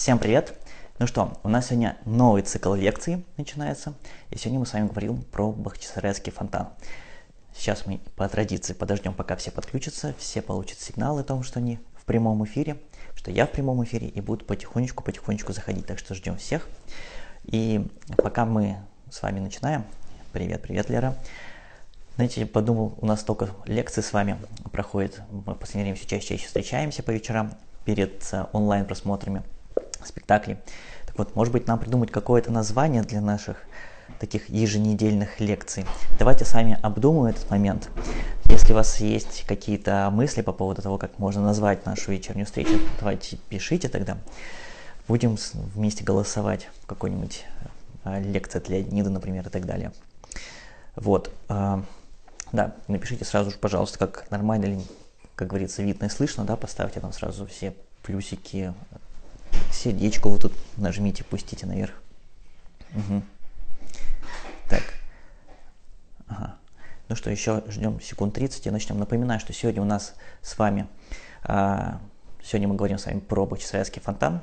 Всем привет! Ну что, у нас сегодня новый цикл лекций начинается, и сегодня мы с вами говорим про Бахчисарайский фонтан. Сейчас мы по традиции подождем, пока все подключатся, все получат сигнал о том, что они в прямом эфире, что я в прямом эфире, и будут потихонечку-потихонечку заходить, так что ждем всех. И пока мы с вами начинаем, привет, привет, Лера, знаете, я подумал, у нас столько лекций с вами проходит, мы в последнее время все чаще чаще встречаемся по вечерам перед э, онлайн-просмотрами спектаклей. Так вот, может быть, нам придумать какое-то название для наших таких еженедельных лекций. Давайте с вами обдумаем этот момент. Если у вас есть какие-то мысли по поводу того, как можно назвать нашу вечернюю встречу, давайте пишите тогда. Будем вместе голосовать в какой-нибудь э, лекции для Ниды, например, и так далее. Вот. Э, да, напишите сразу же, пожалуйста, как нормально ли, как говорится, видно и слышно, да, поставьте там сразу все плюсики, сердечко вот тут нажмите, пустите наверх. Угу. Так. Ага. Ну что, еще ждем секунд 30 и начнем. Напоминаю, что сегодня у нас с вами, а, сегодня мы говорим с вами про Бахчисарайский фонтан.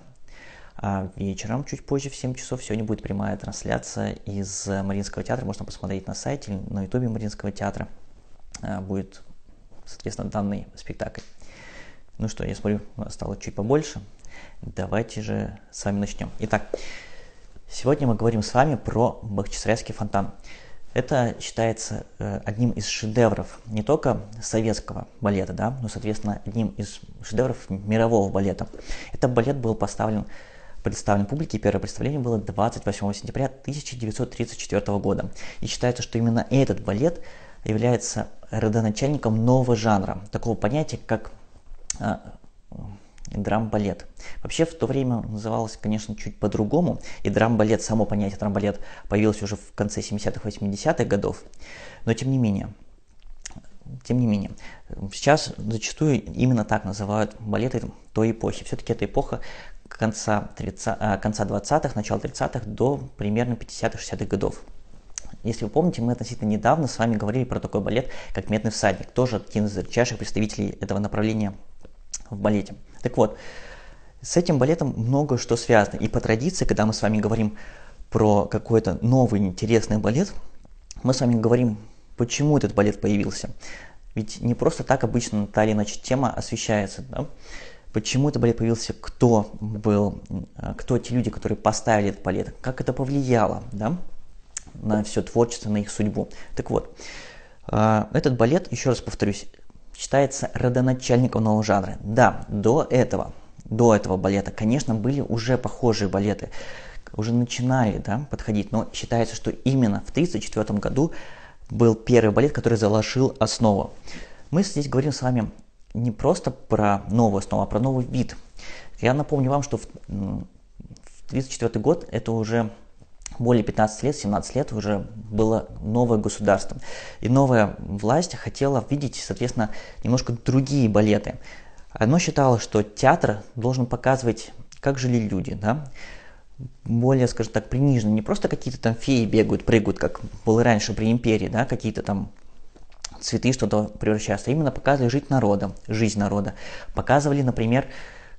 А вечером, чуть позже, в 7 часов, сегодня будет прямая трансляция из Мариинского театра. Можно посмотреть на сайте, на ютубе Мариинского театра. А, будет, соответственно, данный спектакль. Ну что, я смотрю, стало чуть побольше. Давайте же с вами начнем. Итак, сегодня мы говорим с вами про Бахчисарайский фонтан. Это считается э, одним из шедевров не только советского балета, да, но, соответственно, одним из шедевров мирового балета. Этот балет был поставлен представлен публике. Первое представление было 28 сентября 1934 года. И считается, что именно этот балет является родоначальником нового жанра, такого понятия, как а, драм-балет. Вообще в то время называлось, конечно, чуть по-другому, и драм-балет, само понятие драм-балет появилось уже в конце 70-х, 80-х годов, но тем не менее, тем не менее, сейчас зачастую именно так называют балеты той эпохи. Все-таки эта эпоха конца, 30, а, конца 20-х, начала 30-х до примерно 50-х, 60-х годов. Если вы помните, мы относительно недавно с вами говорили про такой балет, как «Медный всадник», тоже один из ярчайших представителей этого направления в балете. Так вот, с этим балетом много что связано. И по традиции, когда мы с вами говорим про какой-то новый интересный балет, мы с вами говорим, почему этот балет появился. Ведь не просто так обычно та или иначе тема освещается. Да? почему этот балет появился, кто был, э, кто те люди, которые поставили этот балет, как это повлияло да, на все творчество, на их судьбу. Так вот, э, этот балет, еще раз повторюсь, считается родоначальником нового жанра. Да, до этого, до этого балета, конечно, были уже похожие балеты, уже начинали да, подходить, но считается, что именно в 1934 году был первый балет, который заложил основу. Мы здесь говорим с вами не просто про новую основу, а про новый вид. Я напомню вам, что в 1934 год это уже более 15 лет, 17 лет уже было новое государство. И новая власть хотела видеть, соответственно, немножко другие балеты. Оно считало, что театр должен показывать, как жили люди, да, более, скажем так, приниженно. Не просто какие-то там феи бегают, прыгают, как было раньше при империи, да, какие-то там цветы что-то превращаются, именно показывали жить народа, жизнь народа. Показывали, например,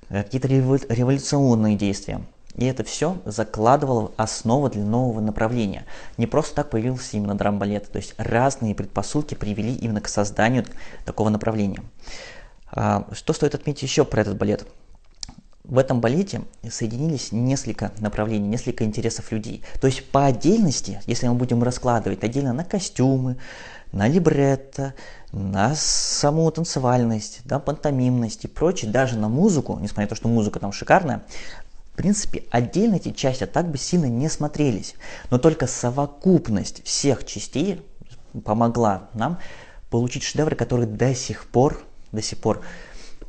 какие-то революционные действия. И это все закладывало основу для нового направления. Не просто так появился именно драмбалет, то есть разные предпосылки привели именно к созданию такого направления. А, что стоит отметить еще про этот балет? В этом балете соединились несколько направлений, несколько интересов людей. То есть по отдельности, если мы будем раскладывать отдельно на костюмы, на либретто, на саму танцевальность, да, пантомимность и прочее, даже на музыку, несмотря на то, что музыка там шикарная, принципе, отдельно эти части так бы сильно не смотрелись. Но только совокупность всех частей помогла нам получить шедевры, которые до сих пор, до сих пор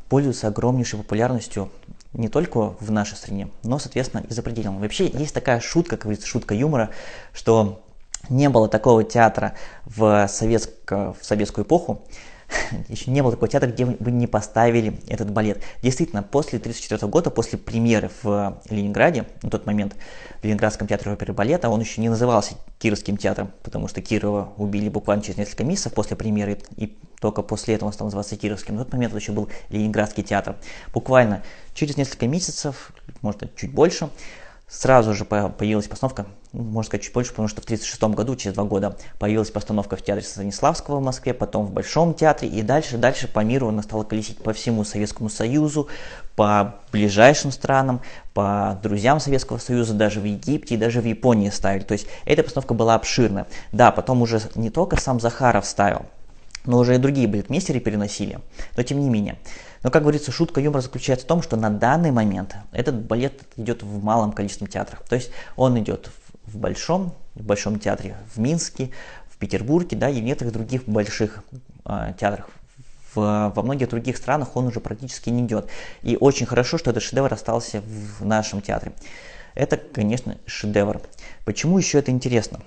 пользуются огромнейшей популярностью не только в нашей стране, но, соответственно, и за пределами. Вообще, есть такая шутка, как говорится, шутка юмора, что не было такого театра в, советско, в советскую эпоху, еще не было такого театра, где бы не поставили этот балет. Действительно, после 1934 года, после премьеры в Ленинграде, на тот момент в Ленинградском театре оперы и балета, он еще не назывался Кировским театром, потому что Кирова убили буквально через несколько месяцев после премьеры, и только после этого он стал называться Кировским. На тот момент это еще был Ленинградский театр. Буквально через несколько месяцев, может чуть больше, Сразу же появилась постановка, можно сказать, чуть больше, потому что в 1936 году, через два года, появилась постановка в театре Станиславского в Москве, потом в Большом театре, и дальше, дальше по миру она стала колесить по всему Советскому Союзу, по ближайшим странам, по друзьям Советского Союза, даже в Египте и даже в Японии ставили. То есть эта постановка была обширная. Да, потом уже не только сам Захаров ставил, но уже и другие балетмейстеры переносили, но тем не менее. Но, как говорится, шутка юмора заключается в том, что на данный момент этот балет идет в малом количестве театров. То есть он идет в большом, в большом театре в Минске, в Петербурге, да, и в некоторых других больших э, театрах. В, во многих других странах он уже практически не идет. И очень хорошо, что этот шедевр остался в нашем театре. Это, конечно, шедевр. Почему еще это интересно?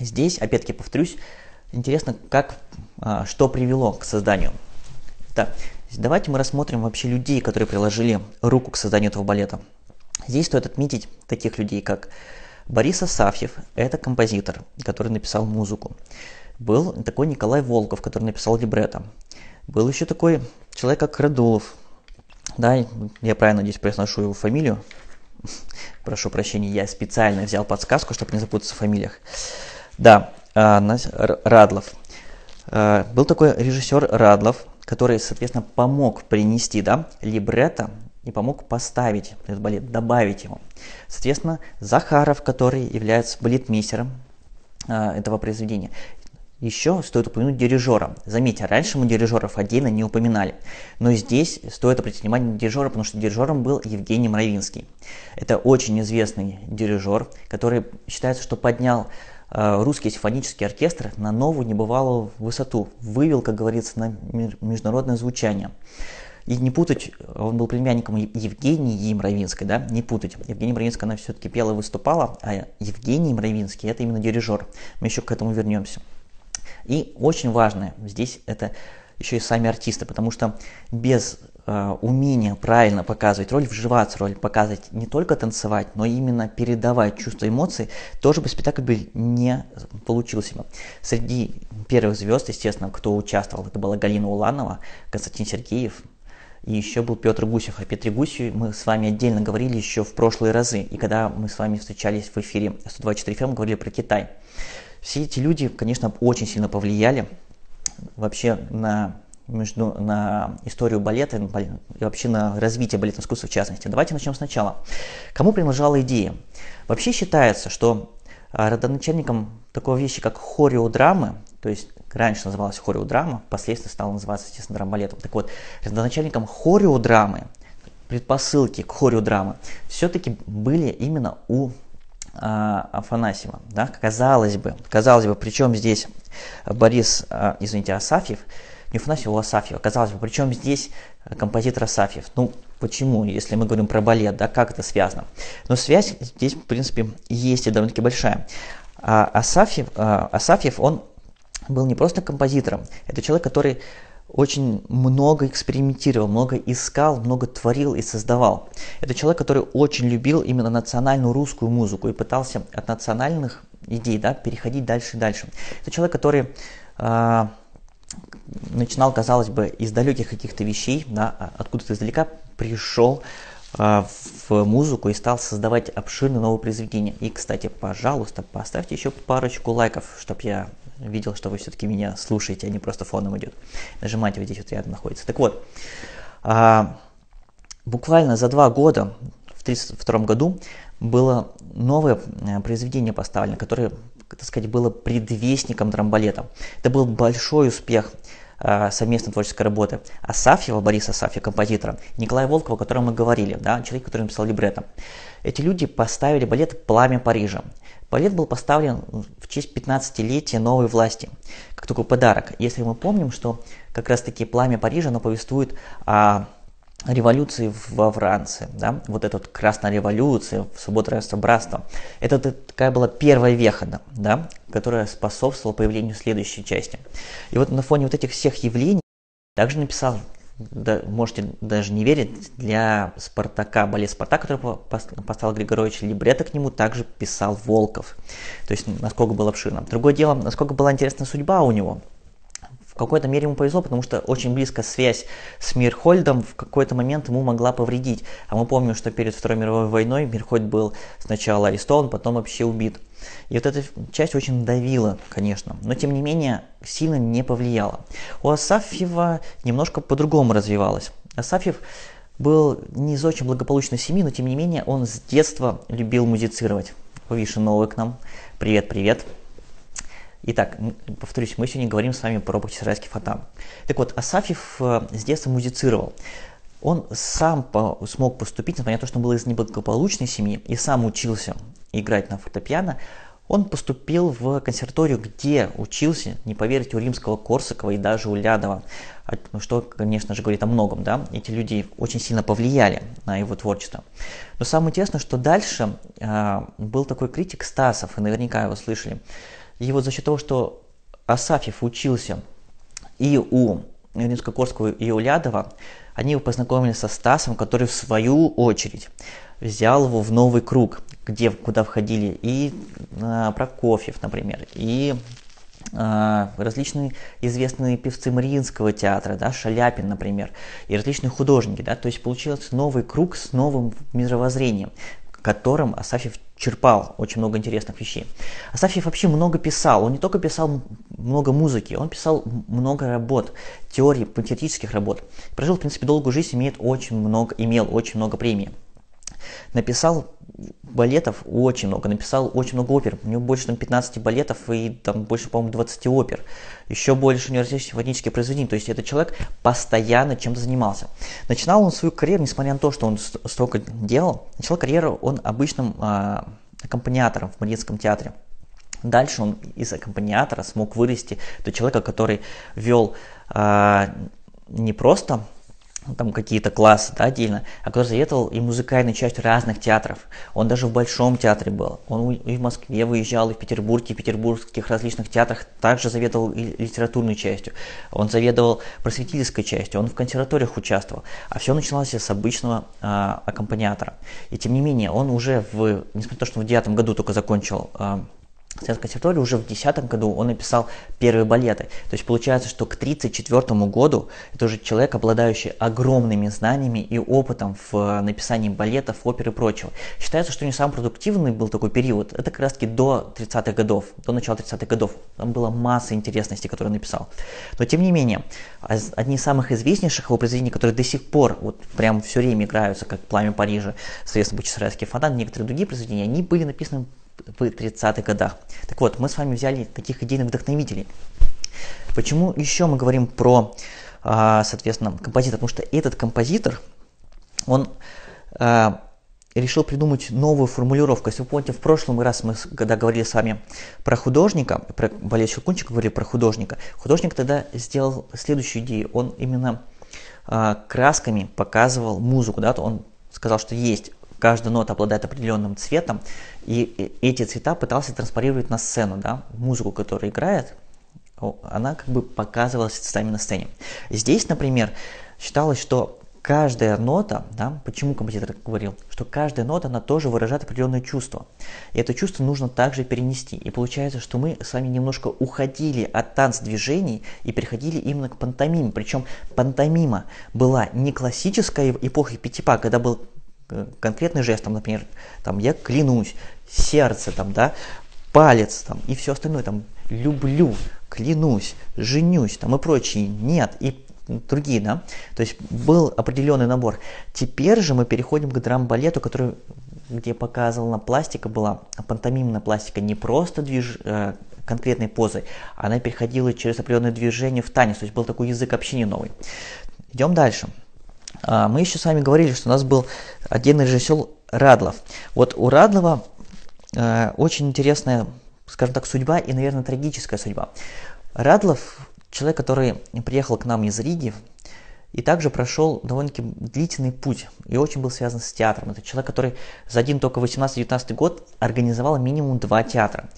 Здесь, опять-таки, повторюсь, интересно, как, а, что привело к созданию. Так, Давайте мы рассмотрим вообще людей, которые приложили руку к созданию этого балета. Здесь стоит отметить таких людей, как Борис Асафьев, это композитор, который написал музыку. Был такой Николай Волков, который написал либретто. Был еще такой человек, как Радулов. Да, я правильно здесь произношу его фамилию. Прошу прощения, я специально взял подсказку, чтобы не запутаться в фамилиях. Да, а, Радлов. А, был такой режиссер Радлов, который, соответственно, помог принести да, либретто и помог поставить этот балет, добавить его. Соответственно, Захаров, который является балетмейстером э, этого произведения. Еще стоит упомянуть дирижера. Заметьте, раньше мы дирижеров отдельно не упоминали. Но здесь стоит обратить внимание на дирижера, потому что дирижером был Евгений Мравинский. Это очень известный дирижер, который считается, что поднял Э, русский симфонический оркестр на новую небывалую высоту, вывел, как говорится, на международное звучание. И не путать, он был племянником Евгении Мравинской, да, не путать. Евгения Мравинская, она все-таки пела и выступала, а Евгений Мравинский – это именно дирижер. Мы еще к этому вернемся. И очень важное здесь это еще и сами артисты, потому что без э, умения правильно показывать роль, вживаться в роль, показывать не только танцевать, но именно передавать чувства, эмоции, тоже бы спектакль бы не получился бы. Среди первых звезд, естественно, кто участвовал, это была Галина Уланова, Константин Сергеев, и еще был Петр Гусев. О Петре Гусеве мы с вами отдельно говорили еще в прошлые разы. И когда мы с вами встречались в эфире 124 FM, говорили про Китай. Все эти люди, конечно, очень сильно повлияли вообще на между, на историю балета и вообще на развитие балетного искусства в частности. Давайте начнем сначала. Кому принадлежала идея? Вообще считается, что а, родоначальником такой вещи, как хореодрамы, то есть раньше называлась хореодрама, впоследствии стала называться, естественно, драмбалетом. Так вот, родоначальником хореодрамы, предпосылки к хореодрамы, все-таки были именно у а, Афанасьева. Да? Казалось бы, казалось бы, причем здесь Борис, а, извините, Асафьев, не Афанасьев, а Асафьев. Казалось бы, причем здесь композитор Асафьев. Ну, почему, если мы говорим про балет, да, как это связано? Но связь здесь, в принципе, есть и довольно-таки большая. А Асафьев, а, Асафьев, он был не просто композитором, это человек, который очень много экспериментировал, много искал, много творил и создавал. Это человек, который очень любил именно национальную русскую музыку и пытался от национальных идей да, переходить дальше и дальше. Это человек, который э, начинал, казалось бы, из далеких каких-то вещей, да, а откуда-то издалека пришел э, в музыку и стал создавать обширные новые произведения. И, кстати, пожалуйста, поставьте еще парочку лайков, чтобы я видел, что вы все-таки меня слушаете, а не просто фоном идет. Нажимайте, вот здесь вот рядом находится. Так вот, а, буквально за два года, в 1932 году, было новое э, произведение поставлено, которое, так сказать, было предвестником драмбалета. Это был большой успех э, совместной творческой работы Асафьева, Бориса Асафьева, композитора, Николая Волкова, о котором мы говорили, да, человек, который написал либретто. Эти люди поставили балет «Пламя Парижа». Балет был поставлен в честь 15-летия новой власти, как такой подарок. Если мы помним, что как раз-таки «Пламя Парижа» оно повествует о революции во Франции, да, вот эта вот красная революция, свобода, равенство, братство, это такая была первая веха, да, которая способствовала появлению следующей части. И вот на фоне вот этих всех явлений Также написал, да, можете даже не верить, для Спартака, балет Спартак, который поставил Григорович, либретто к нему также писал Волков. То есть, насколько было обширно. Другое дело, насколько была интересная судьба у него – в какой-то мере ему повезло, потому что очень близкая связь с Мирхольдом в какой-то момент ему могла повредить. А мы помним, что перед Второй мировой войной Мирхольд был сначала арестован, потом вообще убит. И вот эта часть очень давила, конечно, но тем не менее сильно не повлияла. У Асафьева немножко по-другому развивалось. Асафьев был не из очень благополучной семьи, но тем не менее он с детства любил музицировать. Повишен новый к нам. Привет, привет. Итак, повторюсь, мы сегодня говорим с вами про Бахчисарайский фонтан. Так вот, Асафьев э, с детства музицировал. Он сам смог поступить, несмотря на то, что он был из неблагополучной семьи и сам учился играть на фортепиано, он поступил в консерваторию, где учился, не поверите, у римского Корсакова и даже у Лядова, что, конечно же, говорит о многом, да, эти люди очень сильно повлияли на его творчество. Но самое интересное, что дальше э, был такой критик Стасов, и наверняка его слышали, и вот за счет того, что Асафьев учился и у Римско-Корского, и у Лядова, они его познакомили со Стасом, который в свою очередь взял его в новый круг, где, куда входили и э, Прокофьев, например, и э, различные известные певцы Мариинского театра, да, Шаляпин, например, и различные художники, да, то есть получился новый круг с новым мировоззрением, которым Асафьев черпал очень много интересных вещей. Асафьев вообще много писал. Он не только писал много музыки, он писал много работ, теорий, теоретических работ. Прожил, в принципе, долгую жизнь, имеет очень много, имел очень много премий. Написал балетов очень много, написал очень много опер. У него больше там, 15 балетов и там больше, по-моему, 20 опер. Еще больше у него симфонических произведений. То есть этот человек постоянно чем-то занимался. Начинал он свою карьеру, несмотря на то, что он столько делал, начал карьеру он обычным а, аккомпаниатором в Мариинском театре. Дальше он из аккомпаниатора смог вырасти до человека, который вел а, не просто там какие-то классы да, отдельно, а который заведовал и музыкальной частью разных театров. Он даже в Большом театре был. Он и в Москве выезжал, и в Петербурге, и в петербургских различных театрах также заведовал и литературной частью. Он заведовал просветительской частью, он в консерваториях участвовал. А все начиналось с обычного а, аккомпаниатора. И тем не менее, он уже в, несмотря на то, что в девятом году только закончил а, Советской консерватории уже в 2010 году он написал первые балеты. То есть получается, что к 1934 году это уже человек, обладающий огромными знаниями и опытом в э, написании балетов, опер и прочего. Считается, что не самый продуктивный был такой период. Это как раз таки до 30-х годов, до начала 30-х годов. Там была масса интересностей, которые он написал. Но тем не менее, одни из самых известнейших его произведений, которые до сих пор вот прям все время играются, как «Пламя Парижа», «Советский Бахчисарайский фонтан», некоторые другие произведения, они были написаны в 30-х годах. Так вот, мы с вами взяли таких идейных вдохновителей. Почему еще мы говорим про, а, соответственно, композитор? Потому что этот композитор, он а, решил придумать новую формулировку. Если вы помните, в прошлом раз мы, когда говорили с вами про художника, про Валерия Щелкунчика говорили про художника, художник тогда сделал следующую идею. Он именно э, красками показывал музыку, да, он сказал, что есть каждая нота обладает определенным цветом, и эти цвета пытался транспарировать на сцену, да, музыку, которая играет, она как бы показывалась цветами на сцене. Здесь, например, считалось, что каждая нота, да, почему композитор говорил, что каждая нота, она тоже выражает определенное чувство. И это чувство нужно также перенести. И получается, что мы с вами немножко уходили от танц движений и переходили именно к пантомиме. Причем пантомима была не классическая эпоха Пятипа, когда был конкретный жест, там, например, там, я клянусь, сердце, там, да, палец, там, и все остальное, там, люблю, клянусь, женюсь, там, и прочие, нет, и другие, да, то есть был определенный набор. Теперь же мы переходим к драм-балету, который, где показана пластика была, пантомимная пластика, не просто движ, э, конкретной позой, она переходила через определенное движение в танец, то есть был такой язык общения новый. Идем дальше. А, мы еще с вами говорили, что у нас был отдельный режиссер Радлов. Вот у Радлова э, очень интересная, скажем так, судьба и, наверное, трагическая судьба. Радлов – человек, который приехал к нам из Риги, и также прошел довольно-таки длительный путь и очень был связан с театром. Это человек, который за один только 18-19 год организовал минимум два театра.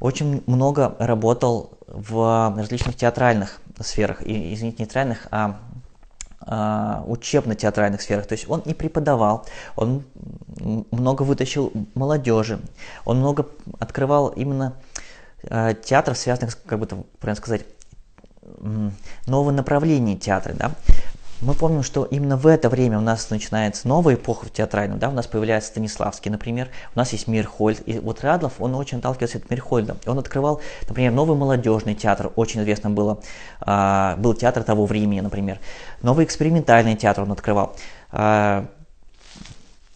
очень много работал в различных театральных сферах, и, извините, не театральных, а учебно-театральных сферах. То есть он не преподавал, он много вытащил молодежи, он много открывал именно а, театров, связанных, как бы правильно сказать, новое направление театра, да, мы помним, что именно в это время у нас начинается новая эпоха в театральном, да, у нас появляется Станиславский, например, у нас есть Мирхольд, и вот Радлов, он очень отталкивался от Мирхольда, он открывал, например, новый молодежный театр, очень известно было, а, был театр того времени, например, новый экспериментальный театр он открывал, а,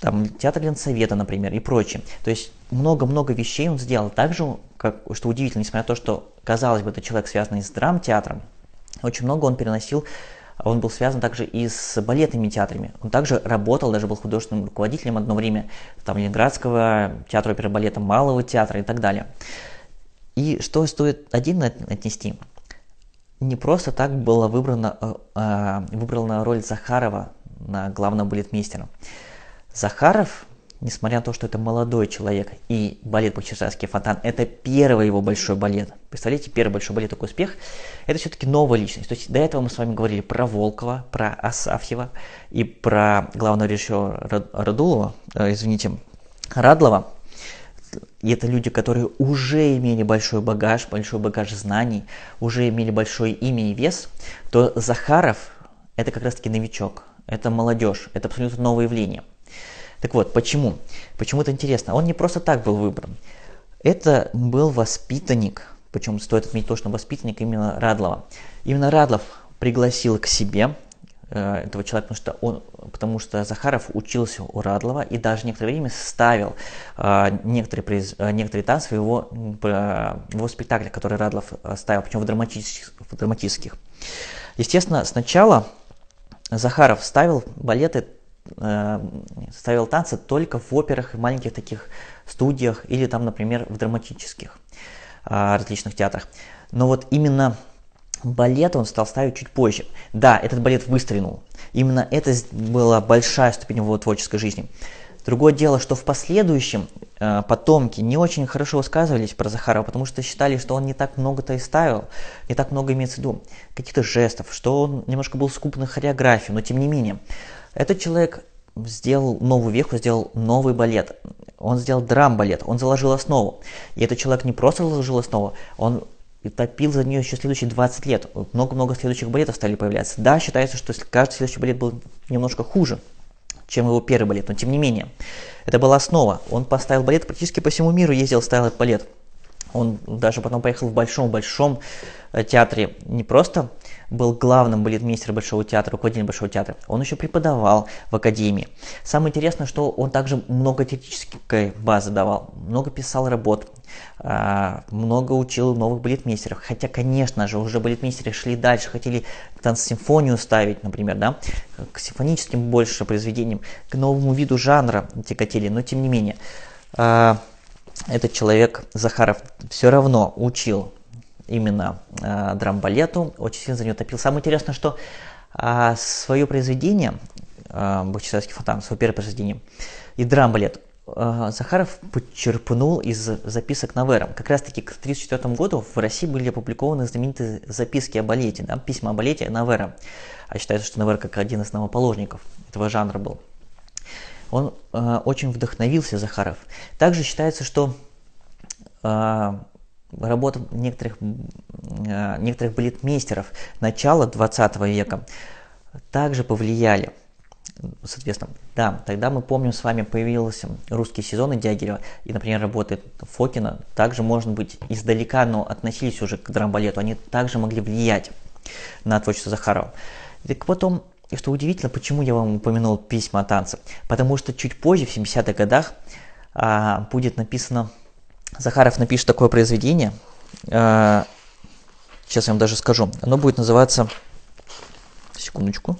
там, театр Ленсовета, например, и прочее. То есть много-много вещей он сделал. Также, как, что удивительно, несмотря на то, что, казалось бы, это человек, связанный с драмтеатром, очень много он переносил он был связан также и с балетными театрами. Он также работал, даже был художественным руководителем одно время там, Ленинградского театра оперы балета, Малого театра и так далее. И что стоит один отнести? Не просто так была выбрана, э, выбрана роль Захарова на главного балетмейстера. Захаров несмотря на то, что это молодой человек и балет «Бахчисарский фонтан» – это первый его большой балет. Представляете, первый большой балет, такой успех. Это все-таки новая личность. То есть до этого мы с вами говорили про Волкова, про Асафьева и про главного режиссера Радулова, э, извините, Радлова. И это люди, которые уже имели большой багаж, большой багаж знаний, уже имели большое имя и вес, то Захаров – это как раз-таки новичок, это молодежь, это абсолютно новое явление – так вот, почему? Почему это интересно? Он не просто так был выбран. Это был воспитанник, причем стоит отметить то, что воспитанник именно Радлова. Именно Радлов пригласил к себе э, этого человека, потому что, он, потому что Захаров учился у Радлова и даже некоторое время ставил э, некоторые, произ, э, некоторые танцы в его, э, его спектаклях, которые Радлов э, ставил, причем в драматических, в драматических. Естественно, сначала Захаров ставил балеты э, ставил танцы только в операх и маленьких таких студиях или там, например, в драматических э, различных театрах. Но вот именно балет он стал ставить чуть позже. Да, этот балет выстрелил. Именно это была большая ступень его творческой жизни. Другое дело, что в последующем э, потомки не очень хорошо высказывались про Захарова, потому что считали, что он не так много-то и ставил, не так много имеется в виду каких-то жестов, что он немножко был скуп на хореографию, но тем не менее. Этот человек сделал новую веху, сделал новый балет. Он сделал драм-балет, он заложил основу. И этот человек не просто заложил основу, он топил за нее еще следующие 20 лет. Много-много следующих балетов стали появляться. Да, считается, что каждый следующий балет был немножко хуже, чем его первый балет, но тем не менее. Это была основа. Он поставил балет практически по всему миру, ездил, ставил этот балет. Он даже потом поехал в большом-большом э, театре не просто был главным балетмейстером Большого театра, руководителем Большого театра. Он еще преподавал в академии. Самое интересное, что он также много теоретической базы давал, много писал работ, а, много учил новых балетмейстеров. Хотя, конечно же, уже балетмейстеры шли дальше, хотели танц-симфонию ставить, например, да, к симфоническим больше произведениям, к новому виду жанра тяготели, но тем не менее а, этот человек, Захаров, все равно учил именно э, драмбалету, очень сильно за нее топил. Самое интересное, что э, свое произведение, э, Бахчисарский фонтан, свое первое произведение, и драмбалет э, Захаров подчерпнул из записок Навера. Как раз таки к 1934 году в России были опубликованы знаменитые записки о балете, да, письма о балете Навера. А считается, что Навер как один из основоположников этого жанра был. Он э, очень вдохновился, Захаров. Также считается, что работа некоторых, э, некоторых балетмейстеров начала 20 века также повлияли. Соответственно, да, тогда мы помним, с вами появился русские сезоны Дягилева, и, например, работает Фокина, также, может быть, издалека, но относились уже к драмбалету, они также могли влиять на творчество Захарова. Так потом, что удивительно, почему я вам упомянул письма о танце, потому что чуть позже, в 70-х годах, а, будет написано Захаров напишет такое произведение, э, сейчас я вам даже скажу, оно будет называться, секундочку,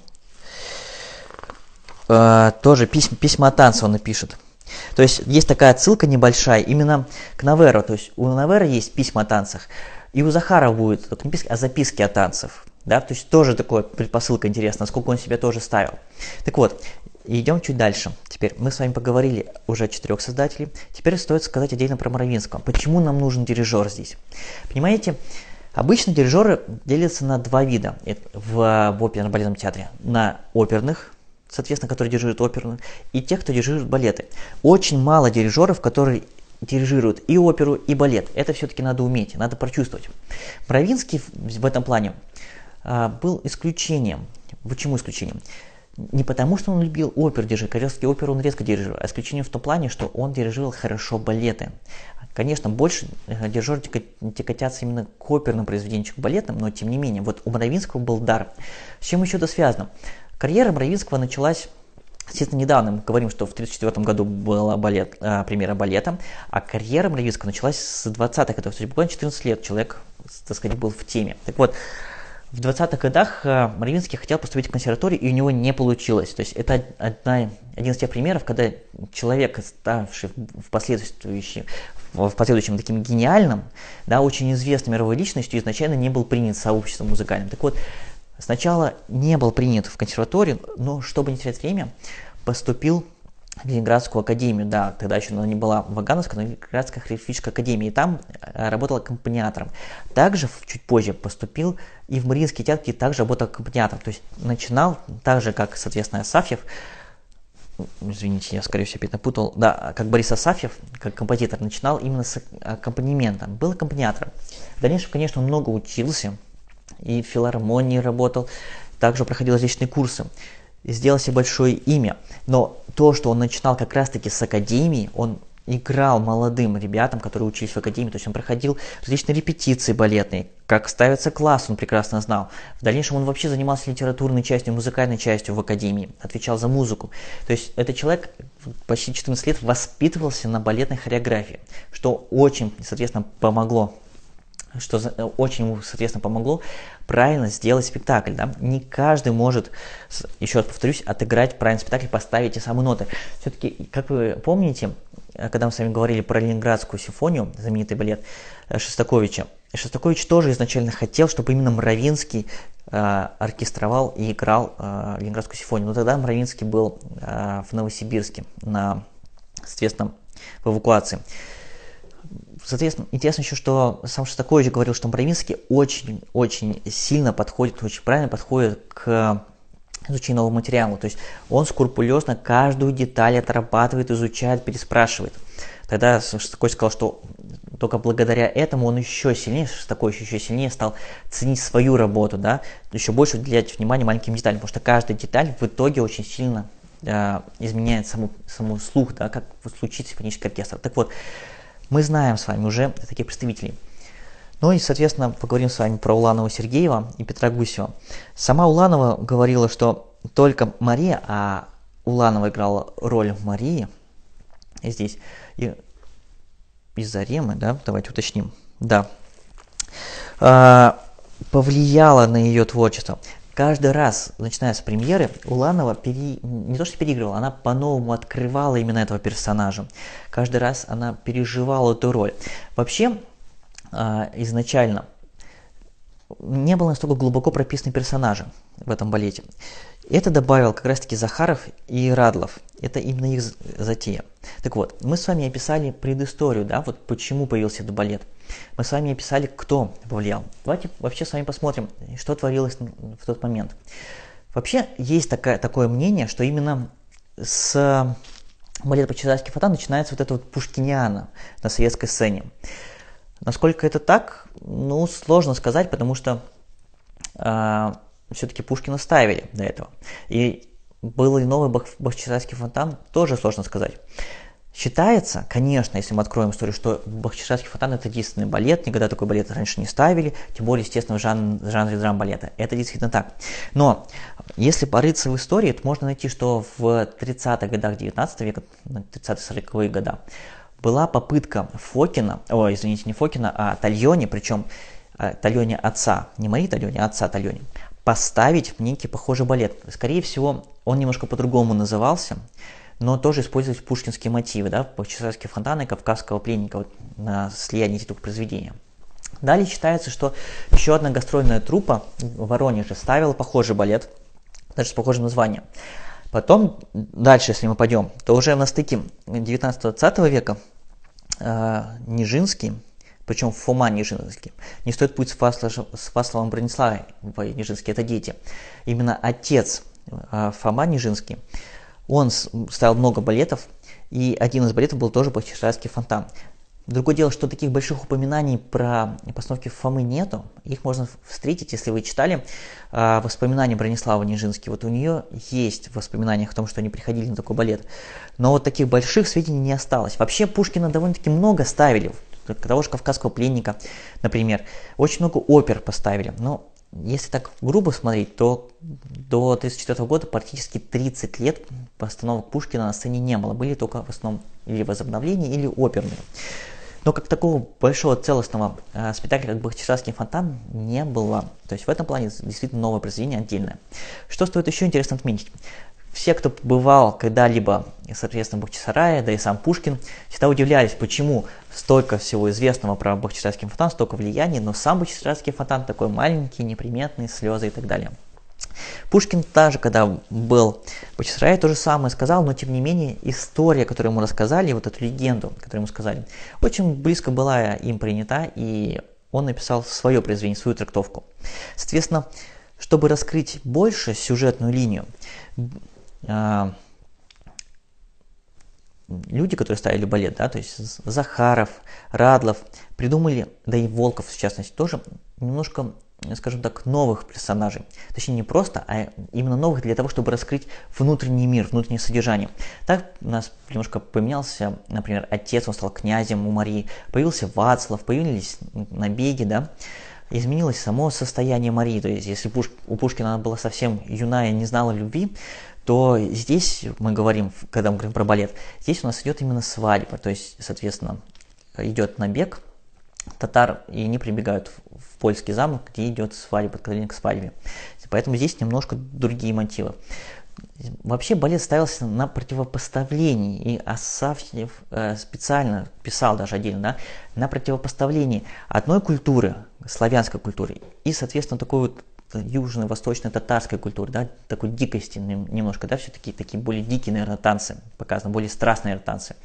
э, тоже письма, письма о танце он напишет. То есть есть такая отсылка небольшая именно к Наверу, то есть у Навера есть письма о танцах, и у Захарова будет а записки о танцах. Да, то есть тоже такая предпосылка интересная, насколько он себя тоже ставил. Так вот, Идем чуть дальше. Теперь мы с вами поговорили уже о четырех создателей. Теперь стоит сказать отдельно про Моровинского. Почему нам нужен дирижер здесь? Понимаете, обычно дирижеры делятся на два вида в, в оперном театре. На оперных, соответственно, которые дирижируют оперную, и тех, кто дирижирует балеты. Очень мало дирижеров, которые дирижируют и оперу, и балет. Это все-таки надо уметь, надо прочувствовать. Бровинский в этом плане а, был исключением. Почему исключением? Не потому, что он любил оперу дирижировать, корейский оперу он редко дирижировал, а исключение в том плане, что он дирижировал хорошо балеты. Конечно, больше э, дирижеры тяготятся именно к оперным произведениям, к балетным, но тем не менее, вот у Моровинского был дар. С чем еще это связано? Карьера Моровинского началась Естественно, недавно мы говорим, что в 1934 году была балет, а, премьера балета, а карьера Мравинского началась с 20-х годов, то есть буквально 14 лет человек, так сказать, был в теме. Так вот, в 20-х годах э, Маривинский хотел поступить в консерваторию, и у него не получилось. То есть это одна, один из тех примеров, когда человек, ставший в последующем, в последующем таким гениальным, да, очень известной мировой личностью, изначально не был принят сообществом музыкальным. Так вот, сначала не был принят в консерваторию, но чтобы не терять время, поступил Ленинградскую академию, да, тогда еще она не была Вагановская, но Ленинградская хореографическая академия, и там э, работал аккомпаниатором. Также чуть позже поступил и в Мариинский театр, и также работал аккомпаниатором. То есть начинал так же, как, соответственно, Асафьев, извините, я, скорее всего, опять напутал, да, как Борис Асафьев, как композитор, начинал именно с аккомпанемента, был аккомпаниатором. В дальнейшем, конечно, много учился, и в филармонии работал, также проходил различные курсы сделал себе большое имя. Но то, что он начинал как раз-таки с академии, он играл молодым ребятам, которые учились в академии, то есть он проходил различные репетиции балетные, как ставится класс, он прекрасно знал. В дальнейшем он вообще занимался литературной частью, музыкальной частью в академии, отвечал за музыку. То есть этот человек почти 14 лет воспитывался на балетной хореографии, что очень, соответственно, помогло что очень ему, соответственно, помогло правильно сделать спектакль. Да? Не каждый может, еще раз повторюсь, отыграть правильный спектакль, поставить те самые ноты. Все-таки, как вы помните, когда мы с вами говорили про Ленинградскую симфонию, знаменитый балет э, Шостаковича, Шостакович тоже изначально хотел, чтобы именно Мравинский э, оркестровал и играл э, Ленинградскую симфонию. Но тогда Мравинский был э, в Новосибирске на, соответственно, в эвакуации. Соответственно, интересно еще, что сам Шостакович говорил, что Мравинский очень-очень сильно подходит, очень правильно подходит к изучению нового материала. То есть он скрупулезно каждую деталь отрабатывает, изучает, переспрашивает. Тогда Шостакович сказал, что только благодаря этому он еще сильнее, Шостакович еще сильнее стал ценить свою работу, да, еще больше уделять внимание маленьким деталям, потому что каждая деталь в итоге очень сильно э, изменяет саму, саму слух, да, как звучит симфонический оркестр. Так вот, мы знаем с вами уже таких представителей. Ну и, соответственно, поговорим с вами про Уланова Сергеева и Петра Гусева. Сама Уланова говорила, что только Мария, а Уланова играла роль Марии здесь. И из Заремы, да, давайте уточним. Да. А, повлияла на ее творчество каждый раз, начиная с премьеры, Уланова пере... не то что переигрывала, она по-новому открывала именно этого персонажа. Каждый раз она переживала эту роль. Вообще, а, изначально не было настолько глубоко прописаны персонажи в этом балете. Это добавил как раз-таки Захаров и Радлов. Это именно их затея. Так вот, мы с вами описали предысторию, да, вот почему появился этот балет. Мы с вами описали, кто повлиял. Давайте вообще с вами посмотрим, что творилось в тот момент. Вообще есть такая, такое мнение, что именно с балета по-чесарски фото начинается вот это вот пушкиниана на советской сцене. Насколько это так, ну, сложно сказать, потому что э, все-таки Пушкина ставили до этого. И был ли новый Бахчисарайский фонтан, тоже сложно сказать. Считается, конечно, если мы откроем историю, что Бахчисарайский фонтан это единственный балет, никогда такой балет раньше не ставили, тем более, естественно, в жан, жанре драм-балета. Это действительно так. Но если порыться в истории, то можно найти, что в 30-х годах 19 века, 30-40-е годы, была попытка Фокина, ой, извините, не Фокина, а Тальони, причем э, Тальони отца, не Марии Тальони, а отца Тальони, поставить некий похожий балет. Скорее всего, он немножко по-другому назывался, но тоже использовать пушкинские мотивы, да, Бахчисарайские фонтаны Кавказского пленника вот, на слияние этих двух произведений. Далее считается, что еще одна гастрольная труппа в Воронеже ставила похожий балет, даже с похожим названием. Потом, дальше, если мы пойдем, то уже на стыке 19-20 века э, Нижинский, причем Фома Нижинский, не стоит путь с, Ваславом Брониславой Нижинский, это дети. Именно отец э, Фома Нижинский, он ставил много балетов, и один из балетов был тоже Бахчисарайский фонтан. Другое дело, что таких больших упоминаний про постановки Фомы нету. Их можно встретить, если вы читали э, воспоминания Бронислава Нижински. Вот у нее есть воспоминания о том, что они приходили на такой балет. Но вот таких больших сведений не осталось. Вообще Пушкина довольно-таки много ставили. Того же «Кавказского пленника», например. Очень много опер поставили. Но если так грубо смотреть, то до 1934 года практически 30 лет постановок Пушкина на сцене не было. Были только в основном или возобновления, или оперные. Но как такого большого целостного э, спектакля, как «Бахчисарский фонтан», не было. То есть в этом плане действительно новое произведение отдельное. Что стоит еще интересно отметить? Все, кто бывал когда-либо, соответственно, в Бахчисарае, да и сам Пушкин, всегда удивлялись, почему столько всего известного про Бахчисарский фонтан, столько влияний, но сам Бахчисарский фонтан такой маленький, неприметный, слезы и так далее. Пушкин также, когда был в Бахчисарае, то же самое сказал, но тем не менее история, которую ему рассказали, вот эту легенду, которую ему сказали, очень близко была им принята, и он написал свое произведение, свою трактовку. Соответственно, чтобы раскрыть больше сюжетную линию, люди, которые ставили балет, да, то есть Захаров, Радлов, придумали, да и Волков в частности тоже, немножко скажем так, новых персонажей. Точнее, не просто, а именно новых для того, чтобы раскрыть внутренний мир, внутреннее содержание. Так у нас немножко поменялся, например, отец, он стал князем у Марии, появился Вацлав, появились набеги, да, изменилось само состояние Марии. То есть, если Пуш... у Пушкина она была совсем юная, не знала любви, то здесь мы говорим, когда мы говорим про балет, здесь у нас идет именно свадьба. То есть, соответственно, идет набег, татар, и они прибегают в польский замок, где идет свадьба, подготовление к свадьбе. Поэтому здесь немножко другие мотивы. Вообще балет ставился на противопоставлении, и Асафьев э, специально писал даже отдельно, да, на противопоставлении одной культуры, славянской культуры, и, соответственно, такой вот южной, восточной, татарской культуры, да, такой дикости немножко, да, все-таки такие более дикие, наверное, танцы показаны, более страстные наверное, танцы.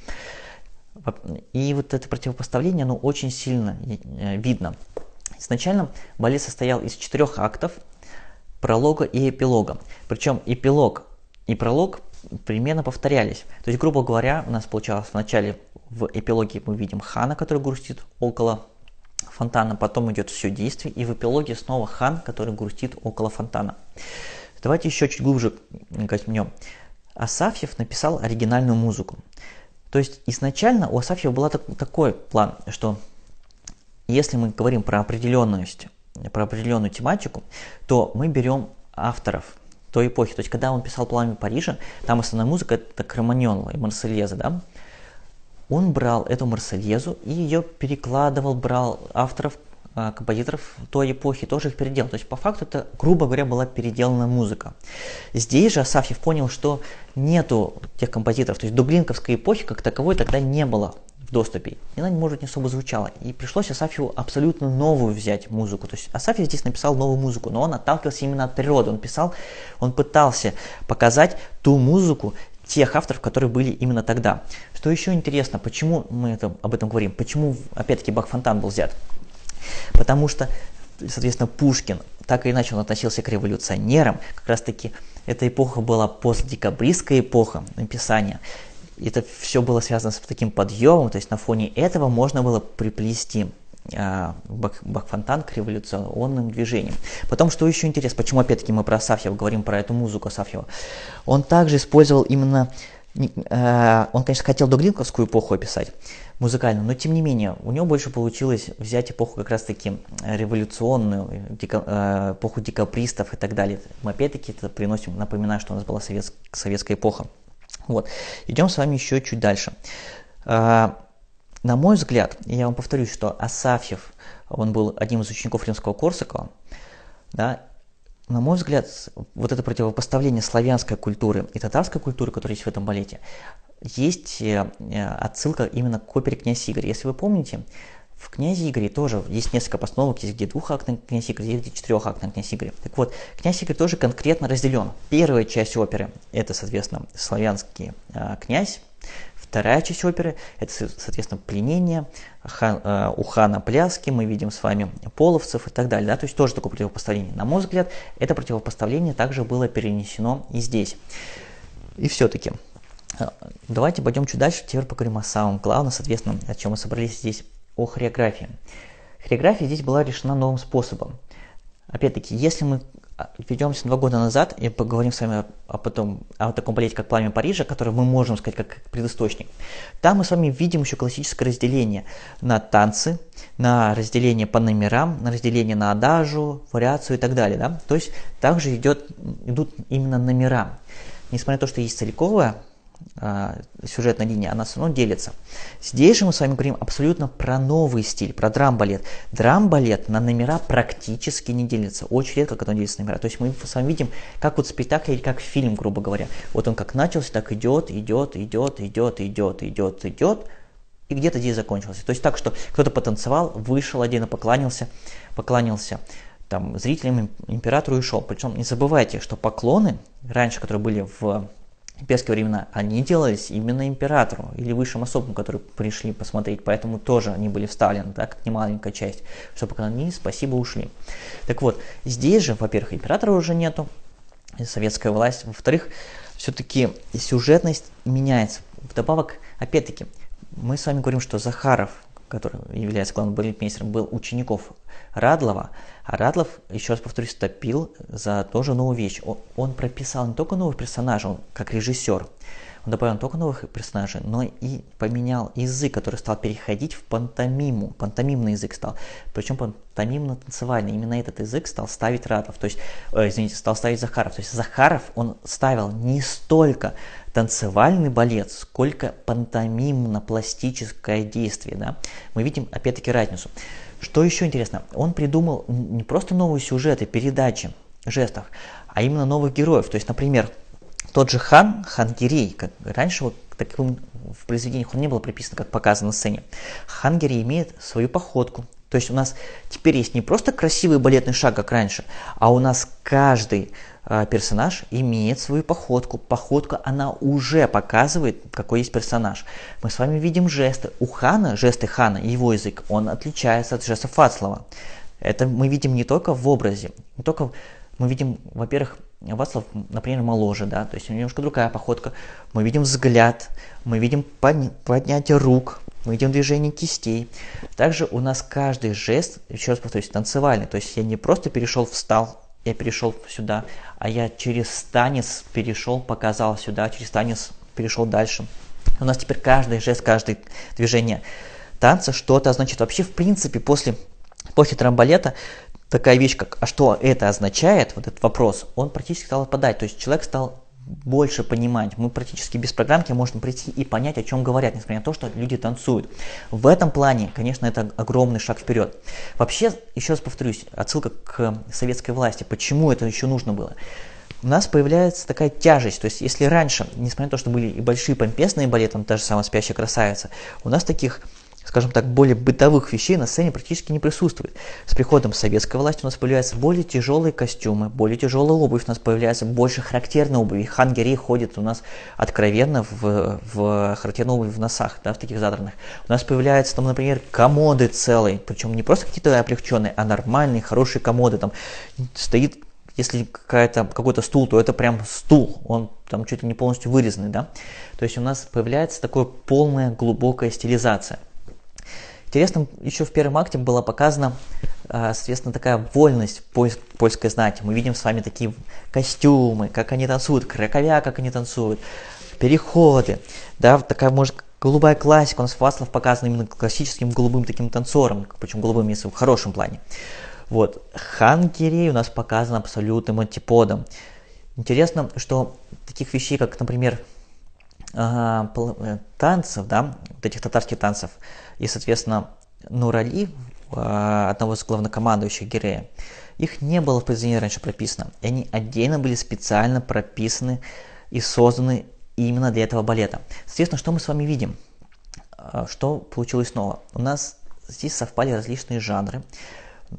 И вот это противопоставление, оно очень сильно э, видно. Изначально балет состоял из четырех актов, пролога и эпилога. Причем эпилог и пролог примерно повторялись. То есть, грубо говоря, у нас получалось вначале в эпилоге мы видим хан, который грустит около фонтана, потом идет все действие, и в эпилоге снова хан, который грустит около фонтана. Давайте еще чуть глубже копнем. Асафьев написал оригинальную музыку. То есть изначально у Асафьева был так, такой план, что если мы говорим про определенность, про определенную тематику, то мы берем авторов той эпохи. То есть, когда он писал «Пламя Парижа», там основная музыка – это Кроманьонова и Марсельеза, да? Он брал эту Марсельезу и ее перекладывал, брал авторов, а, композиторов той эпохи, тоже их переделал. То есть, по факту, это, грубо говоря, была переделана музыка. Здесь же Асафьев понял, что нету тех композиторов, то есть дублинковской эпохи как таковой тогда не было в доступе. И она, может, не особо звучала. И пришлось Асафьеву абсолютно новую взять музыку. То есть Асафьев здесь написал новую музыку, но он отталкивался именно от природы. Он писал, он пытался показать ту музыку, тех авторов, которые были именно тогда. Что еще интересно, почему мы это, об этом говорим, почему, опять-таки, Бахфонтан был взят? Потому что, соответственно, Пушкин, так или иначе он относился к революционерам, как раз таки эта эпоха была постдекабристская эпоха написания. Это все было связано с таким подъемом, то есть на фоне этого можно было приплести а, Бахфонтан к революционным движениям. Потом, что еще интересно, почему опять-таки мы про Асафьева говорим, про эту музыку Асафьева. Он также использовал именно, э, он, конечно, хотел доглинковскую эпоху описать, музыкально, но тем не менее у него больше получилось взять эпоху как раз-таки революционную, дика, э, эпоху декабристов и так далее. Мы опять-таки это приносим, напоминаю, что у нас была совет, советская эпоха. Вот. Идем с вами еще чуть дальше. На мой взгляд, я вам повторюсь, что Асафьев, он был одним из учеников Римского-Корсакова, да, на мой взгляд, вот это противопоставление славянской культуры и татарской культуры, которая есть в этом балете, есть э, отсылка именно к опере «Князь Игорь». Если вы помните, В «Князе Игоре» тоже есть несколько постановок, есть где двухактный «Князь Игорь», есть где четырехактный «Князь Игорь». Так вот, «Князь Игорь» тоже конкретно разделен. Первая часть оперы – это, соответственно, славянский э, князь, Вторая часть оперы – это, соответственно, пленение хан, э, у хана Пляски, мы видим с вами половцев и так далее. Да? То есть тоже такое противопоставление. На мой взгляд, это противопоставление также было перенесено и здесь. И все-таки, э, давайте пойдем чуть дальше, теперь поговорим о самом главном, соответственно, о чем мы собрались здесь, о хореографии. Хореография здесь была решена новым способом. Опять-таки, если мы ведемся два года назад и поговорим с вами о, потом о таком балете, как «Пламя Парижа», который мы можем сказать как предысточник. Там мы с вами видим еще классическое разделение на танцы, на разделение по номерам, на разделение на адажу, вариацию и так далее. Да? То есть также идет, идут именно номера. Несмотря на то, что есть целиковая сюжетная линия, она все равно делится. Здесь же мы с вами говорим абсолютно про новый стиль, про драм-балет. Драм-балет на номера практически не делится. Очень редко, когда он делится на номера. То есть мы с вами видим, как вот спектакль или как фильм, грубо говоря. Вот он как начался, так идет, идет, идет, идет, идет, идет, идет, и где-то здесь закончился. То есть так, что кто-то потанцевал, вышел отдельно, поклонился, поклонился там, зрителям, императору и ушел. Причем не забывайте, что поклоны, раньше, которые были в имперские времена, они делались именно императору или высшим особам, которые пришли посмотреть, поэтому тоже они были вставлены, да, как немаленькая часть, чтобы поклонились, спасибо, ушли. Так вот, здесь же, во-первых, императора уже нету, советская власть, во-вторых, все-таки сюжетность меняется. Вдобавок, опять-таки, мы с вами говорим, что Захаров, который является главным балетмейстером, был учеников Радлова, а Радлов, еще раз повторюсь, топил за тоже новую вещь. Он, он прописал не только новых персонажей, он как режиссер, он добавил не только новых персонажей, но и поменял язык, который стал переходить в пантомиму. Пантомимный язык стал. Причем пантомимно-танцевальный. Именно этот язык стал ставить Радлов. То есть, э, извините, стал ставить Захаров. То есть Захаров, он ставил не столько танцевальный балет, сколько пантомимно-пластическое действие. Да? Мы видим опять-таки разницу. Что еще интересно, он придумал не просто новые сюжеты, передачи жестов, а именно новых героев. То есть, например, тот же хан, хан Гирей, как раньше вот таким в произведениях он не был приписан, как показано на сцене. Хан Гирей имеет свою походку. То есть у нас теперь есть не просто красивый балетный шаг, как раньше, а у нас каждый персонаж имеет свою походку. Походка, она уже показывает, какой есть персонаж. Мы с вами видим жесты. У Хана, жесты Хана, его язык, он отличается от жестов Вацлава. Это мы видим не только в образе, не только мы видим, во-первых, Вацлав, например, моложе, да, то есть у него немножко другая походка. Мы видим взгляд, мы видим поднятие рук, мы видим движение кистей. Также у нас каждый жест, еще раз повторюсь, танцевальный. То есть я не просто перешел, встал, я перешел сюда, а я через танец перешел, показал сюда, через танец перешел дальше. У нас теперь каждый жест, каждое движение танца что-то значит. Вообще, в принципе, после, после трамбалета такая вещь, как «а что это означает?» Вот этот вопрос, он практически стал отпадать. То есть человек стал больше понимать. Мы практически без программки можем прийти и понять, о чем говорят, несмотря на то, что люди танцуют. В этом плане, конечно, это огромный шаг вперед. Вообще, еще раз повторюсь, отсылка к советской власти. Почему это еще нужно было? у нас появляется такая тяжесть. То есть, если раньше, несмотря на то, что были и большие помпезные балеты, там та же самая «Спящая красавица», у нас таких скажем так, более бытовых вещей на сцене практически не присутствует. С приходом советской власти у нас появляются более тяжелые костюмы, более тяжелая обувь, у нас появляется больше характерной обуви. Хангери ходит у нас откровенно в, в характерной обуви в носах, да, в таких задранных. У нас появляются там, например, комоды целые, причем не просто какие-то облегченные, а нормальные, хорошие комоды. Там стоит если какая-то, какой-то стул, то это прям стул, он там чуть ли не полностью вырезанный, да. То есть у нас появляется такая полная глубокая стилизация. Интересно, еще в первом акте была показана, а, соответственно, такая вольность польской знати. Мы видим с вами такие костюмы, как они танцуют, краковя, как они танцуют, переходы, да, такая, может, голубая классика. У нас Васлов показан именно классическим голубым таким танцором, причем голубым, если в хорошем плане. Вот. Хан у нас показан абсолютным антиподом. Интересно, что таких вещей, как, например, э, танцев, да, вот этих татарских танцев, и, соответственно, Нурали, а, одного из главнокомандующих Гирея, их не было в произведении раньше прописано. И они отдельно были специально прописаны и созданы именно для этого балета. Соответственно, что мы с вами видим? А, что получилось снова? У нас здесь совпали различные жанры,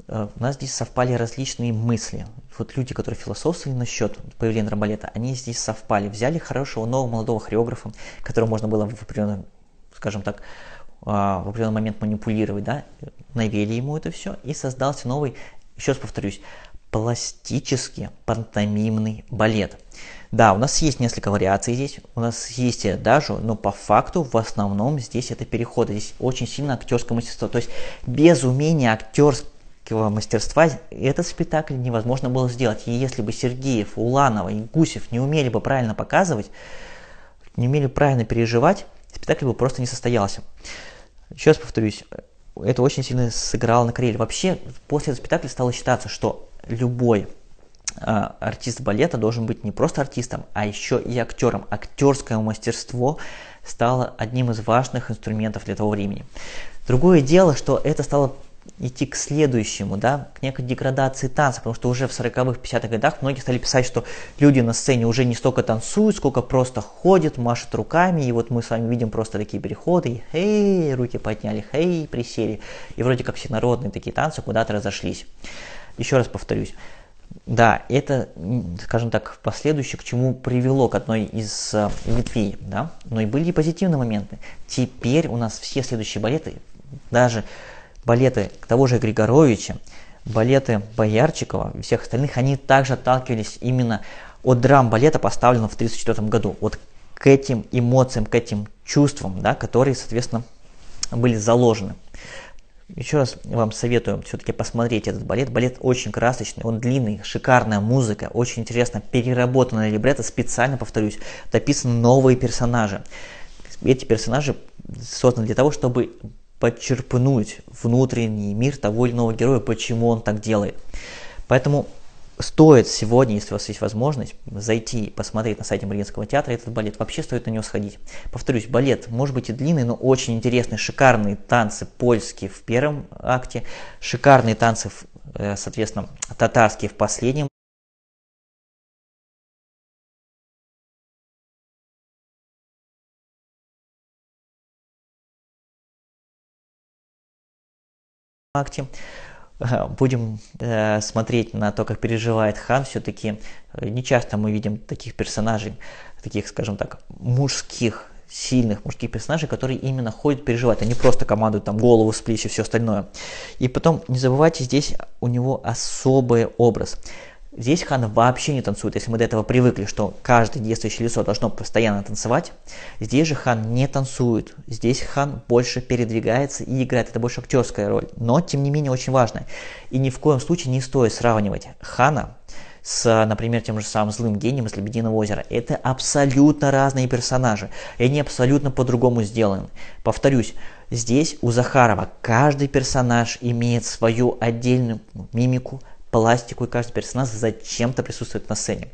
э, у нас здесь совпали различные мысли. Вот люди, которые философствовали насчет появления рамбалета, они здесь совпали. Взяли хорошего нового молодого хореографа, которого можно было в определенном, скажем так, а, в определенный момент манипулировать, да, навели ему это все, и создался новый, еще раз повторюсь, пластический пантомимный балет. Да, у нас есть несколько вариаций здесь, у нас есть даже, но по факту в основном здесь это переходы, здесь очень сильно актерское мастерство, то есть без умения актерского мастерства этот спектакль невозможно было сделать. И если бы Сергеев, Уланова и Гусев не умели бы правильно показывать, не умели правильно переживать, спектакль бы просто не состоялся. Еще раз повторюсь, это очень сильно сыграло на карьере. Вообще, после этого спектакля стало считаться, что любой а, артист балета должен быть не просто артистом, а еще и актером. Актерское мастерство стало одним из важных инструментов для того времени. Другое дело, что это стало идти к следующему, да, к некой деградации танца, потому что уже в 40-х, 50-х годах многие стали писать, что люди на сцене уже не столько танцуют, сколько просто ходят, машут руками, и вот мы с вами видим просто такие переходы, и хей, руки подняли, хей, присели, и вроде как все народные такие танцы куда-то разошлись. Еще раз повторюсь, да, это, скажем так, последующее, к чему привело к одной из э, ветвей, да, но и были и позитивные моменты. Теперь у нас все следующие балеты, даже балеты того же Григоровича, балеты Боярчикова и всех остальных, они также отталкивались именно от драм балета, поставленного в 1934 году, вот к этим эмоциям, к этим чувствам, да, которые, соответственно, были заложены. Еще раз вам советую все-таки посмотреть этот балет. Балет очень красочный, он длинный, шикарная музыка, очень интересно переработанная либретто, специально, повторюсь, дописаны новые персонажи. Эти персонажи созданы для того, чтобы подчерпнуть внутренний мир того или иного героя, почему он так делает. Поэтому стоит сегодня, если у вас есть возможность, зайти посмотреть на сайте Мариинского театра этот балет. Вообще стоит на него сходить. Повторюсь, балет может быть и длинный, но очень интересный. Шикарные танцы польские в первом акте, шикарные танцы, э, соответственно, татарские в последнем. Акте. Будем э, смотреть на то, как переживает хан. Все-таки э, не часто мы видим таких персонажей, таких, скажем так, мужских, сильных мужских персонажей, которые именно ходят, переживают, они просто командуют там голову с плеч и все остальное. И потом, не забывайте, здесь у него особый образ. Здесь хан вообще не танцует, если мы до этого привыкли, что каждое действующее лицо должно постоянно танцевать. Здесь же хан не танцует, здесь хан больше передвигается и играет, это больше актерская роль, но тем не менее очень важная. И ни в коем случае не стоит сравнивать хана с, например, тем же самым злым гением из «Лебединого озера». Это абсолютно разные персонажи, и они абсолютно по-другому сделаны. Повторюсь, здесь у Захарова каждый персонаж имеет свою отдельную мимику, пластику, и каждый персонаж зачем-то присутствует на сцене.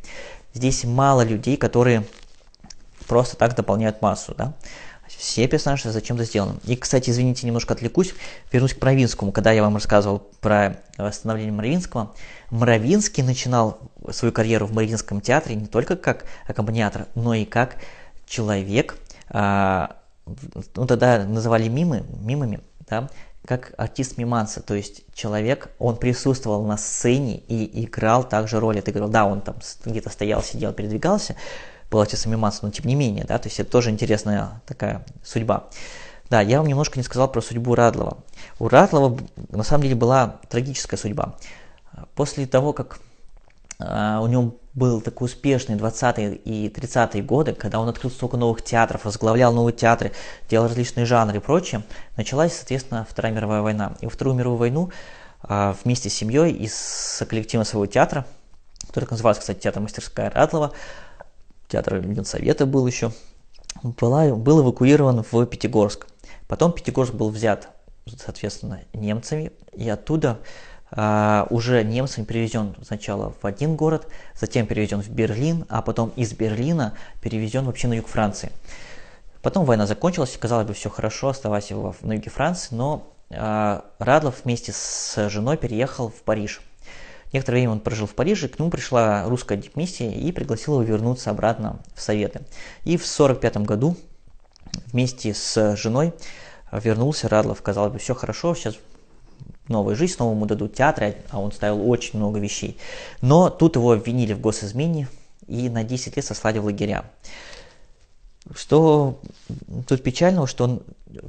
Здесь мало людей, которые просто так дополняют массу, да. Все персонажи зачем-то сделаны. И, кстати, извините, немножко отвлекусь, вернусь к Мравинскому. Когда я вам рассказывал про восстановление Мравинского, Мравинский начинал свою карьеру в Мариинском театре не только как аккомпаниатор, но и как человек, а, ну тогда называли мимы, мимами, да, как артист миманса, то есть человек, он присутствовал на сцене и играл также роль отыгрывал. Да, он там где-то стоял, сидел, передвигался, был артистом миманса, но тем не менее, да, то есть это тоже интересная такая судьба. Да, я вам немножко не сказал про судьбу Радлова. У Радлова на самом деле была трагическая судьба. После того, как у него был такой успешный 20-е и 30-е годы, когда он открыл столько новых театров, возглавлял новые театры, делал различные жанры и прочее, началась, соответственно, Вторая мировая война. И во Вторую мировую войну а, вместе с семьей и с коллективом своего театра, который назывался, кстати, театр мастерская Радлова, театр Ленсовета был еще, была, был эвакуирован в Пятигорск. Потом Пятигорск был взят, соответственно, немцами, и оттуда Uh, уже немцами перевезен сначала в один город, затем перевезен в Берлин, а потом из Берлина перевезен вообще на юг Франции. Потом война закончилась, казалось бы, все хорошо, оставайся на юге Франции, но uh, Радлов вместе с женой переехал в Париж. Некоторое время он прожил в Париже, к нему пришла русская дипмиссия и пригласила его вернуться обратно в Советы. И в 1945 году вместе с женой вернулся, Радлов, казалось бы, все хорошо, сейчас новая жизнь, снова ему дадут театры, а он ставил очень много вещей. Но тут его обвинили в госизмене и на 10 лет сослали в лагеря. Что тут печального, что он,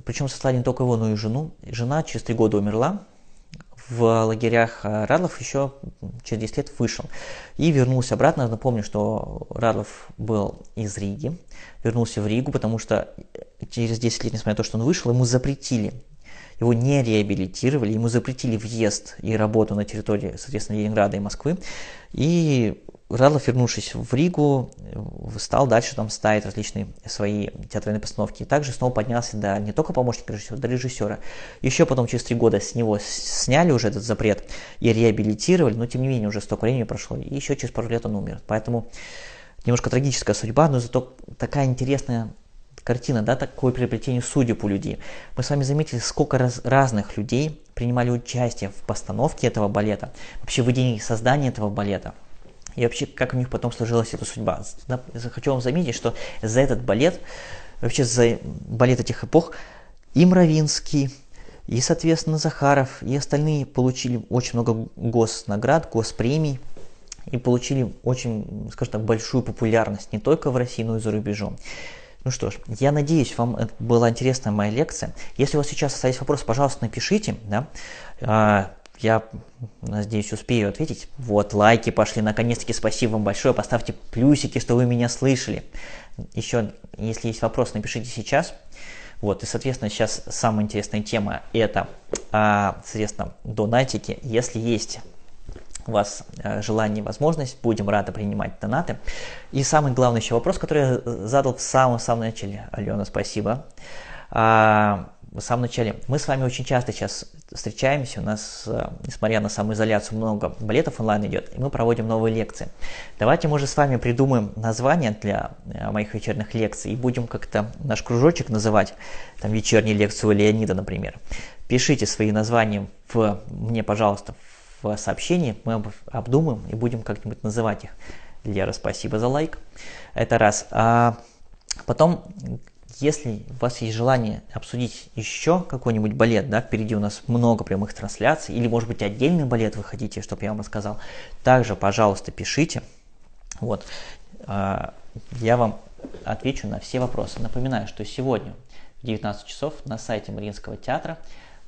причем сослали не только его, но и жену. Жена через три года умерла, в лагерях а Радлов еще через 10 лет вышел и вернулся обратно. Напомню, что Радлов был из Риги, вернулся в Ригу, потому что через 10 лет, несмотря на то, что он вышел, ему запретили его не реабилитировали, ему запретили въезд и работу на территории, соответственно, Ленинграда и Москвы. И Радлов, вернувшись в Ригу, стал дальше там ставить различные свои театральные постановки. И также снова поднялся до не только помощника режиссера, до режиссера. Еще потом через три года с него сняли уже этот запрет и реабилитировали, но тем не менее уже столько времени прошло. И еще через пару лет он умер. Поэтому немножко трагическая судьба, но зато такая интересная картина, да, такое приобретение судеб у людей. Мы с вами заметили, сколько раз, разных людей принимали участие в постановке этого балета, вообще в идее создания этого балета. И вообще, как у них потом сложилась эта судьба. Хочу вам заметить, что за этот балет, вообще за балет этих эпох, и Мравинский, и, соответственно, Захаров, и остальные получили очень много госнаград, госпремий, и получили очень, скажем так, большую популярность не только в России, но и за рубежом. Ну что ж, я надеюсь, вам была интересна моя лекция. Если у вас сейчас остались вопросы, пожалуйста, напишите. Да? А, я, надеюсь, успею ответить. Вот, лайки пошли, наконец-таки спасибо вам большое. Поставьте плюсики, что вы меня слышали. Еще, если есть вопрос, напишите сейчас. Вот, и, соответственно, сейчас самая интересная тема – это, а, соответственно, донатики. Если есть у вас э, желание и возможность, будем рады принимать донаты. И самый главный еще вопрос, который я задал в самом-самом начале. Алена, спасибо. А, в самом начале. Мы с вами очень часто сейчас встречаемся, у нас, э, несмотря на самоизоляцию, много балетов онлайн идет, и мы проводим новые лекции. Давайте, может, с вами придумаем название для э, моих вечерних лекций и будем как-то наш кружочек называть, там, вечернюю лекцию Леонида, например. Пишите свои названия в, мне, пожалуйста, в сообщении, мы обдумаем и будем как-нибудь называть их. Лера, спасибо за лайк. Это раз. А потом, если у вас есть желание обсудить еще какой-нибудь балет, да, впереди у нас много прямых трансляций, или, может быть, отдельный балет вы хотите, чтобы я вам рассказал, также, пожалуйста, пишите. Вот. А, я вам отвечу на все вопросы. Напоминаю, что сегодня в 19 часов на сайте Мариинского театра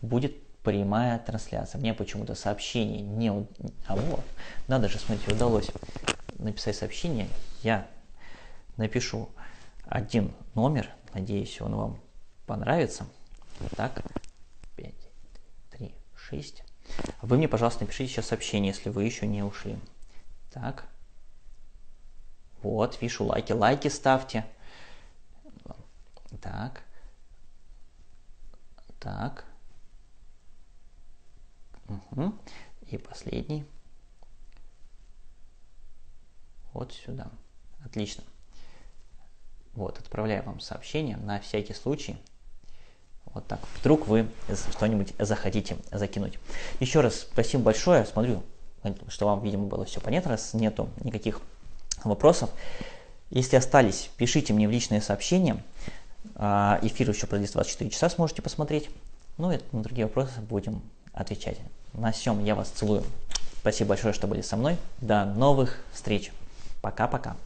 будет прямая трансляция. Мне почему-то сообщение не... А вот, надо же, смотрите, удалось написать сообщение. Я напишу один номер, надеюсь, он вам понравится. Так, 5, 3, 6. Вы мне, пожалуйста, напишите сейчас сообщение, если вы еще не ушли. Так. Вот, вижу лайки. Лайки ставьте. Так. Так. Угу. И последний. Вот сюда. Отлично. Вот, отправляю вам сообщение на всякий случай. Вот так. Вдруг вы что-нибудь захотите закинуть. Еще раз спасибо большое. Смотрю, что вам, видимо, было все понятно, раз нету никаких вопросов. Если остались, пишите мне в личные сообщения. А, эфир еще продлится 24 часа, сможете посмотреть. Ну и на другие вопросы будем отвечать. На всем я вас целую. Спасибо большое, что были со мной. До новых встреч. Пока-пока.